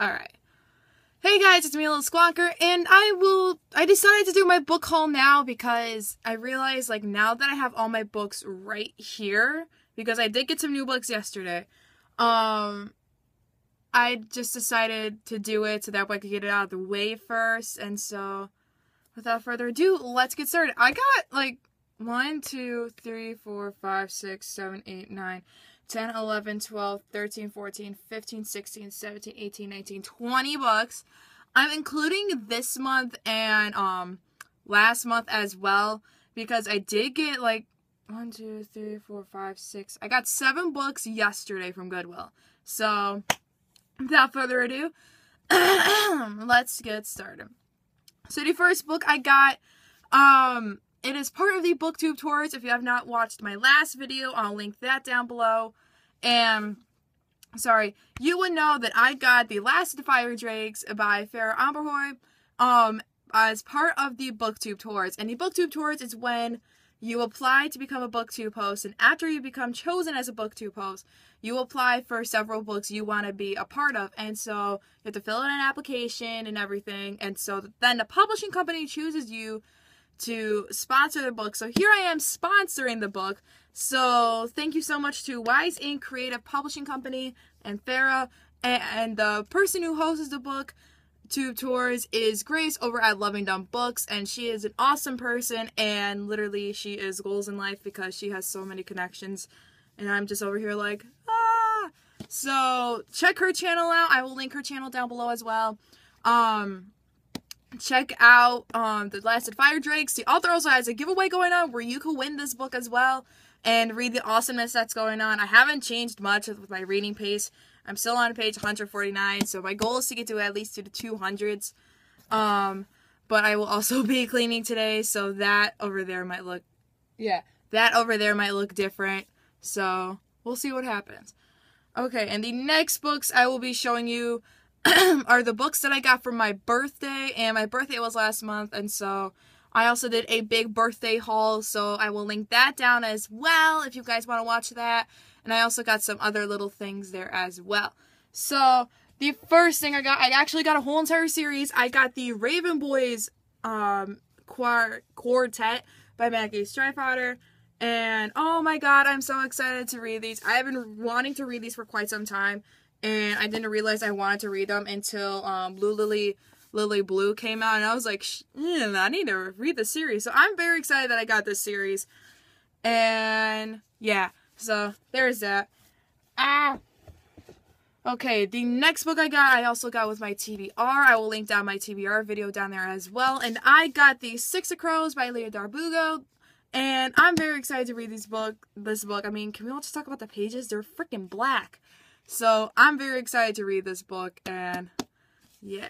Alright. Hey guys, it's me, Little Squonker, and I will, I decided to do my book haul now because I realized, like, now that I have all my books right here, because I did get some new books yesterday, um, I just decided to do it so that way I could get it out of the way first, and so, without further ado, let's get started. I got, like, 1, 2, 3, 4, 5, 6, 7, 8, 9, 10, 11, 12, 13, 14, 15, 16, 17, 18, 19, 20 books. I'm including this month and um last month as well because I did get like one, two, three, four, five, six. I got seven books yesterday from Goodwill. So without further ado, let's get started. So the first book I got, um, it is part of the booktube tours. If you have not watched my last video, I'll link that down below. And sorry, you would know that I got The Last of the Firedrakes by Farah Oomerbhoy um as part of the booktube tours. And the booktube tours is when you apply to become a booktube host and after you become chosen as a booktube host, you apply for several books you want to be a part of. And so you have to fill out an application and everything. And so then the publishing company chooses you to sponsor the book. So here I am sponsoring the book. So thank you so much to Wise Ink Creative Publishing Company and Farah. And, the person who hosts the book, Tube Tours, is Grace over at Loving Dem Books. And she is an awesome person. And literally, she is goals in life because she has so many connections. And I'm just over here like, ah. So check her channel out. I will link her channel down below as well. Um, check out um, The Last of Firedrakes. The author also has a giveaway going on where you can win this book as well and read the awesomeness that's going on. I haven't changed much with my reading pace. I'm still on page 149, so my goal is to get to at least to the 200s. Um, but I will also be cleaning today, so that over there might look, yeah, that over there might look different. So we'll see what happens. Okay, and the next books I will be showing you are the books that I got for my birthday, and my birthday was last month, and so I also did a big birthday haul, so I will link that down as well if you guys want to watch that. And I also got some other little things there as well. So, the first thing I got, I actually got a whole entire series. I got the Raven Boys um, Quartet by Maggie Stiefvater. And oh my god, I'm so excited to read these. I've been wanting to read these for quite some time and I didn't realize I wanted to read them until um, Blue Lily Lily Blue came out, and I was like, mm, I need to read the series. So I'm very excited that I got this series, and yeah, so there's that. Ah. Okay, the next book I got, I also got with my TBR. I will link down my TBR video down there as well. And I got the Six of Crows by Leigh Bardugo. And I'm very excited to read this book. This book. I mean, can we all just talk about the pages? They're freaking black. So I'm very excited to read this book, and yeah,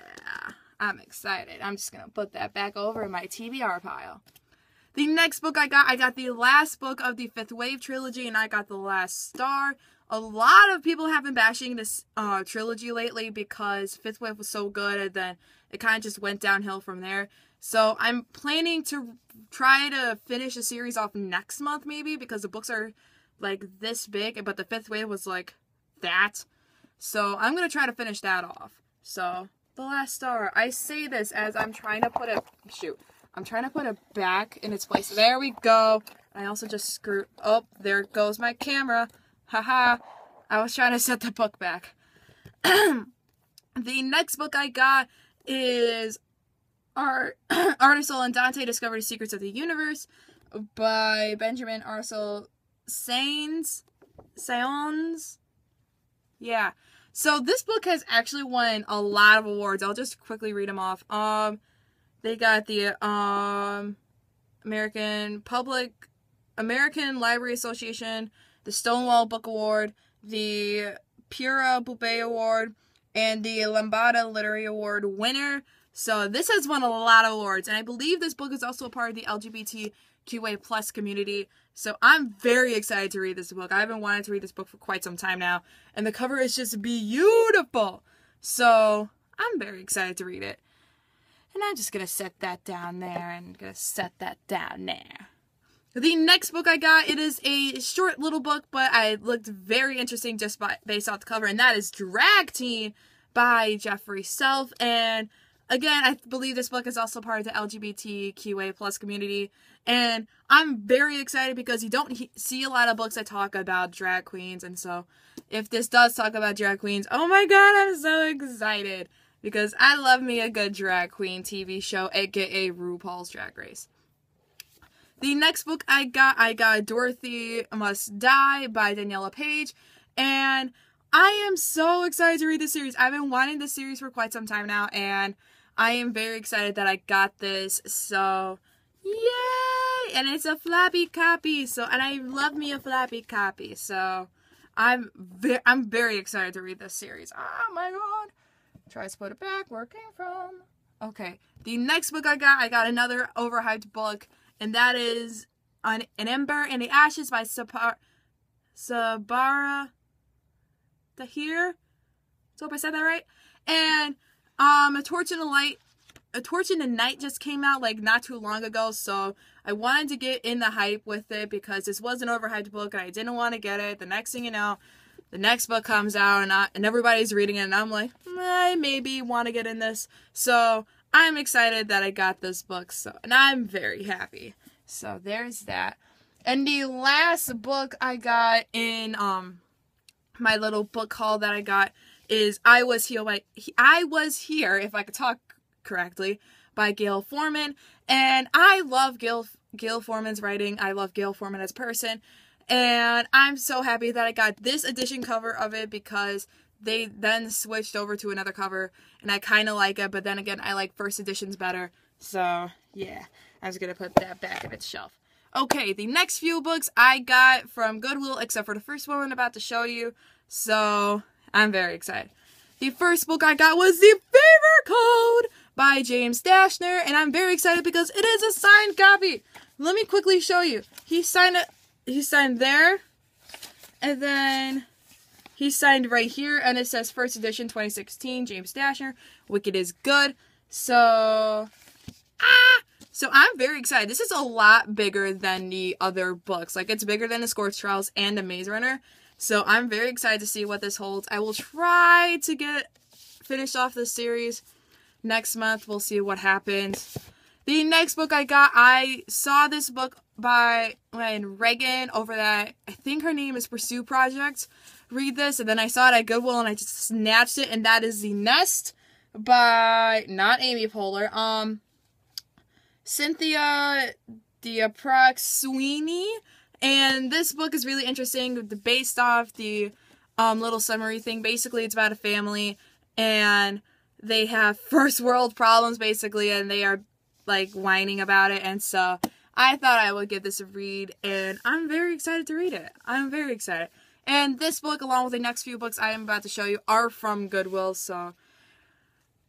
I'm excited. I'm just gonna put that back over in my TBR pile. The next book I got, I got the last book of the Fifth Wave trilogy, and I got The Last Star. A lot of people have been bashing this uh, trilogy lately because Fifth Wave was so good, and then it kind of just went downhill from there. So I'm planning to try to finish the series off next month, maybe, because the books are like this big, but the Fifth Wave was like that. So I'm going to try to finish that off. So, The Last Star. I say this as I'm trying to put it, shoot, I'm trying to put it back in its place. There we go. I also just screw, oh, there goes my camera. Haha. I was trying to set the book back. the next book I got is Art, Aristotle and Dante Discover the Secrets of the Universe by Benjamin Arcel Sains. Sayons. Yeah. So this book has actually won a lot of awards. I'll just quickly read them off. Um, they got the um American Public American Library Association, the Stonewall Book Award, the Pura Bupe Award, and the Lambda Literary Award winner. So this has won a lot of awards, and I believe this book is also a part of the LGBTQA plus community. So I'm very excited to read this book. I've been wanting to read this book for quite some time now, and the cover is just beautiful. So I'm very excited to read it. And I'm just gonna set that down there and gonna set that down there. The next book I got, it is a short little book, but I looked very interesting just by, based off the cover, and that is Drag Teen by Jeffrey Self. And again, I believe this book is also part of the LGBTQA plus community. And I'm very excited because you don't he- see a lot of books that talk about drag queens. And so if this does talk about drag queens, oh my god, I'm so excited. Because I love me a good drag queen TV show, aka RuPaul's Drag Race. The next book I got, I got Dorothy Must Die by Daniela Paige. And I am so excited to read this series. I've been wanting this series for quite some time now, and I am very excited that I got this. So, yay! And it's a flappy copy. So, and I love me a flappy copy. So, I'm very, I'm very excited to read this series. Oh my god! Try to put it back where it came from. Okay, the next book I got, I got another overhyped book, and that is An, An Ember in the Ashes by Sabara. Sabara Tahir. So hope I said that right. And um, A Torch in the Light, A Torch in the Night just came out like not too long ago, so I wanted to get in the hype with it because this was an overhyped book and I didn't want to get it. The next thing you know, the next book comes out and I, and everybody's reading it and I'm like, I maybe want to get in this. So I'm excited that I got this book. So and I'm very happy. So there's that. And the last book I got in um my little book haul that I got is I Was Here by I Was Here, if I could talk correctly, by Gayle Forman. And I love Gail, Gayle Forman's writing. I love Gayle Forman as a person. And I'm so happy that I got this edition cover of it because they then switched over to another cover and I kind of like it, but then again, I like first editions better. So, yeah, I was going to put that back in its shelf. Okay, the next few books I got from Goodwill, except for the first one I'm about to show you. So, I'm very excited. The first book I got was The Fever Code by James Dashner, and I'm very excited because it is a signed copy. Let me quickly show you. He signed it. He signed there, and then he signed right here, and it says first edition 2016, James Dashner. Wicked is good. So, ah, so I'm very excited. This is a lot bigger than the other books. Like it's bigger than the Scorch Trials and the Maze Runner. So I'm very excited to see what this holds. I will try to get finished off this series next month. We'll see what happens. The next book I got, I saw this book by when Regan over that I think her name is Peruse Project. Read this, and then I saw it at Goodwill and I just snatched it, and that is The Nest by not Amy Poehler. Um Cynthia D'Aprix Sweeney. And this book is really interesting, based off the um, little summary thing. Basically, it's about a family, and they have first world problems, basically, and they are like whining about it. And so I thought I would give this a read, and I'm very excited to read it. I'm very excited. And this book, along with the next few books I am about to show you, are from Goodwill, so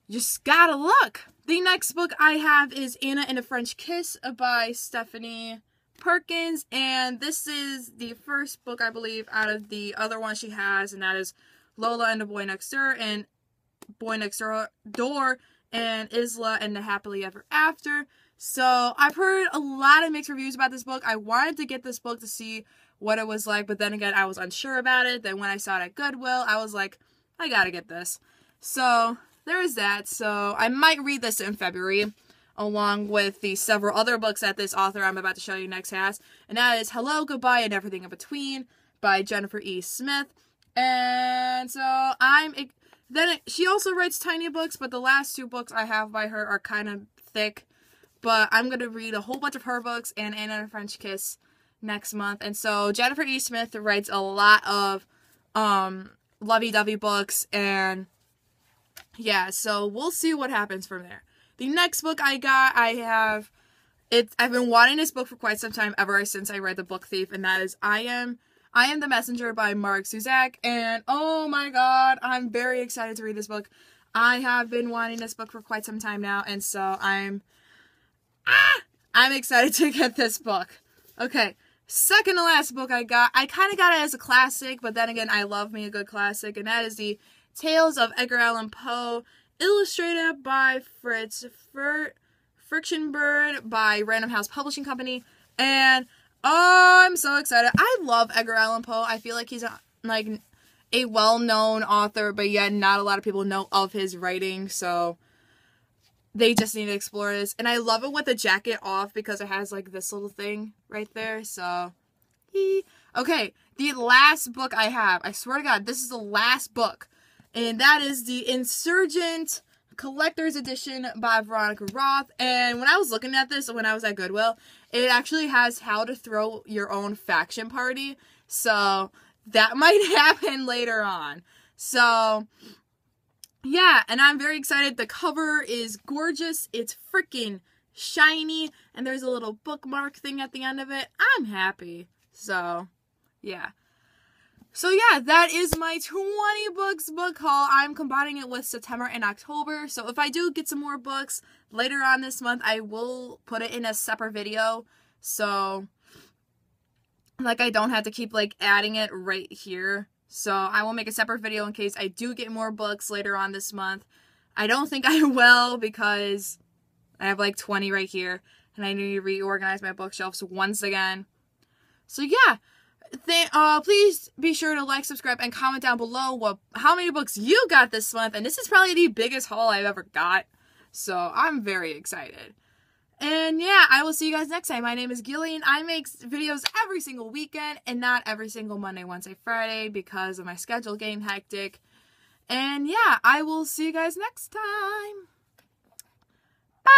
just gotta look. The next book I have is Anna and a French Kiss by Stephanie Perkins, and this is the first book I believe out of the other one she has, and that is Lola and the Boy Next Door and Boy Next Door and Isla and the Happily Ever After. So I've heard a lot of mixed reviews about this book. I wanted to get this book to see what it was like, but then again, I was unsure about it. Then when I saw it at Goodwill, I was like, I gotta get this. So there is that. So I might read this in February, along with the several other books that this author I'm about to show you next has. And that is Hello, Goodbye, and Everything in Between by Jennifer E. Smith. And so I'm. Then it, she also writes tiny books, but the last two books I have by her are kind of thick. But I'm going to read a whole bunch of her books and Anna and French Kiss next month. And so Jennifer E. Smith writes a lot of um lovey-dovey books and yeah, so we'll see what happens from there. The next book I got, I have it I've been wanting this book for quite some time ever since I read The Book Thief and that is I am I am the Messenger by Mark Zusak and oh my god, I'm very excited to read this book. I have been wanting this book for quite some time now and so I'm ah, I'm excited to get this book. Okay. Second to last book I got, I kind of got it as a classic, but then again, I love me a good classic, and that is the Tales of Edgar Allan Poe, illustrated by Fritz Fur- Bird by Random House Publishing Company. And oh, I'm so excited. I love Edgar Allan Poe. I feel like he's a, like a well-known author, but yet not a lot of people know of his writing. So they just need to explore this. And I love it with the jacket off because it has like this little thing right there. So, okay, the last book I have, I swear to God, this is the last book. And that is the Insurgent Collector's Edition by Veronica Roth. And when I was looking at this, when I was at Goodwill, it actually has how to throw your own faction party. So that might happen later on. So yeah, and I'm very excited. The cover is gorgeous. It's freaking shiny, and there's a little bookmark thing at the end of it. I'm happy. So, yeah. So yeah, that is my 20 books book haul. I'm combining it with September and October. So if I do get some more books later on this month, I will put it in a separate video. So like I don't have to keep like adding it right here. So I will make a separate video in case I do get more books later on this month. I don't think I will because I have like 20 right here and I need to reorganize my bookshelves once again. So yeah, th- uh, please be sure to like, subscribe, and comment down below what how many books you got this month. And this is probably the biggest haul I've ever got. So I'm very excited. And yeah, I will see you guys next time. My name is Gillian. I make videos every single weekend and not every single Monday, Wednesday, Friday because of my schedule getting hectic. And yeah, I will see you guys next time. Bye!